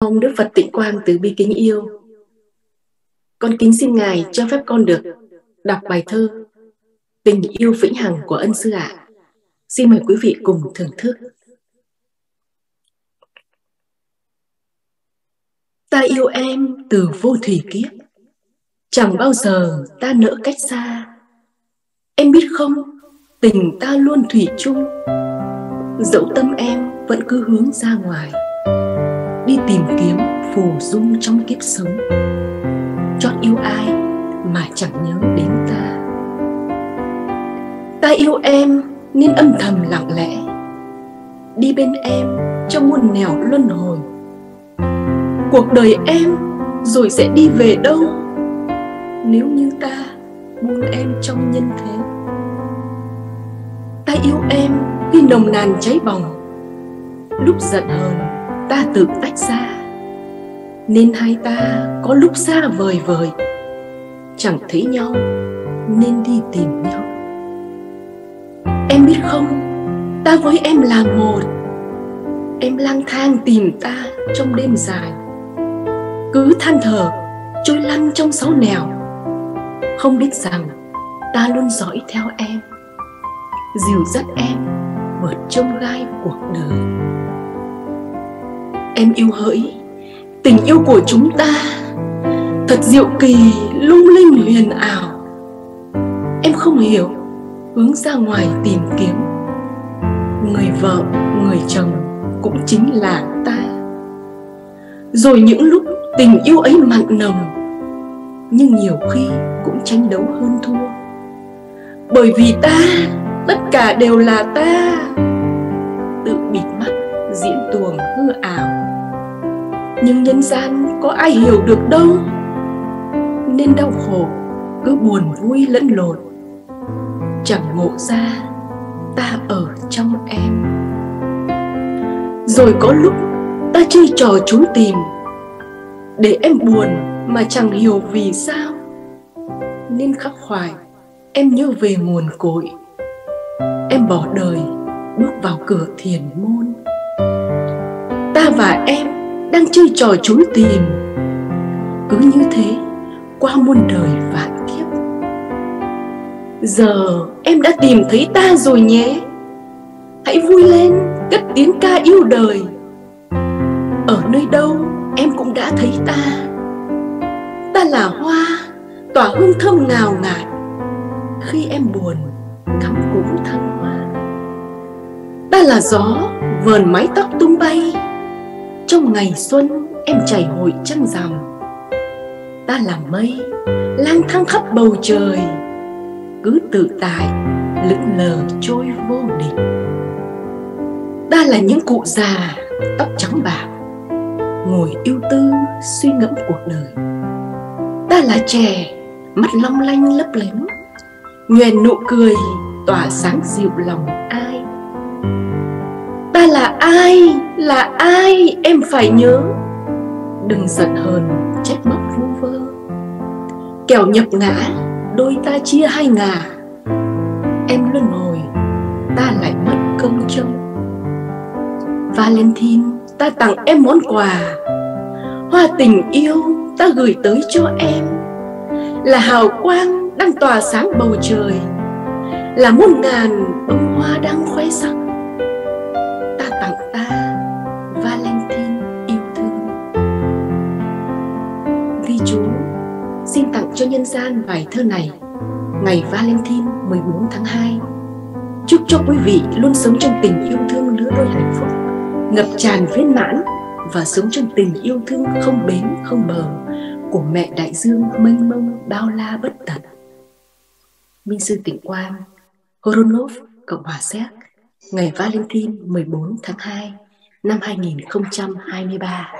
Mong Đức Phật tịnh quang từ bi kính yêu. Con kính xin Ngài cho phép con được đọc bài thơ Tình yêu vĩnh hằng của ân sư ạ. À. Xin mời quý vị cùng thưởng thức. Ta yêu em từ vô thủy kiếp, chẳng bao giờ ta nỡ cách xa. Em biết không, tình ta luôn thủy chung, dẫu tâm em vẫn cứ hướng ra ngoài đi tìm kiếm phù dung trong kiếp sống. Chót yêu ai mà chẳng nhớ đến ta. Ta yêu em nên âm thầm lặng lẽ. Đi bên em trong muôn nẻo luân hồi. Cuộc đời em rồi sẽ đi về đâu? Nếu như ta buông em trong nhân thế. Ta yêu em khi nồng nàn cháy bỏng, lúc giận hờn ta tự tách ra. Nên hai ta có lúc xa vời vời. Chẳng thấy nhau, nên đi tìm nhau. Em biết không? Ta với em là một. Em lang thang tìm ta trong đêm dài. Cứ than thở, trôi lăn trong sáu nẻo. Không biết rằng, ta luôn dõi theo em. Dìu dắt em vượt trông gai cuộc đời em yêu hỡi tình yêu của chúng ta thật diệu kỳ, lung linh huyền ảo. Em không hiểu, hướng ra ngoài tìm kiếm. Người vợ, người chồng cũng chính là ta. Rồi những lúc tình yêu ấy mặn nồng, nhưng nhiều khi cũng tranh đấu hơn thua. Bởi vì ta, tất cả đều là ta. Nhưng nhân gian có ai hiểu được đâu? Nên đau khổ, cứ buồn vui lẫn lộn. Chẳng ngộ ra, ta ở trong em. Rồi có lúc, ta chơi trò trốn tìm. Để em buồn mà chẳng hiểu vì sao. Nên khắc khoải, em nhớ về nguồn cội. Em bỏ đời, bước vào cửa thiền môn. Ta và em đang chơi trò trốn tìm. Cứ như thế, qua muôn đời vạn kiếp. Giờ em đã tìm thấy ta rồi nhé. Hãy vui lên, cất tiếng ca yêu đời. Ở nơi đâu, em cũng đã thấy ta. Ta là hoa, tỏa hương thơm ngào ngạt. Khi em buồn cắm cũng thăng hoa. Ta là gió, vờn mái tóc tung bay trong ngày xuân, em chảy hội trăng rằm. Ta là mây, lang thang khắp bầu trời. Cứ tự tại, lững lờ trôi vô định ta là những cụ già, tóc trắng bạc, ngồi yêu tư, suy ngẫm cuộc đời. Ta là trẻ, mắt long lanh lấp lánh, nhoèn nụ cười, tỏa sáng dịu lòng ai. Ta là ai? Là ai? Em phải nhớ. Đừng giận hờn, trách móc vu vơ. Kẻo nhập ngã, đôi ta chia hai ngả. Em luân hồi, ta lại mất công trông Valentine, ta tặng em món quà. Hoa tình yêu, ta gửi tới cho em. Là hào quang đang tỏa sáng bầu trời. Là muôn ngàn bông hoa đang khoe sắc. Xin tặng cho nhân gian bài thơ này Ngày Valentine 14 tháng 2 Chúc cho quý vị luôn sống trong tình yêu thương lứa đôi hạnh phúc Ngập tràn viên mãn Và sống trong tình yêu thương không bến không bờ Của mẹ đại dương mênh mông bao la bất tận. Minh sư tỉnh Quang Horonov, Cộng hòa Séc Ngày Valentine 14 tháng 2 năm 2023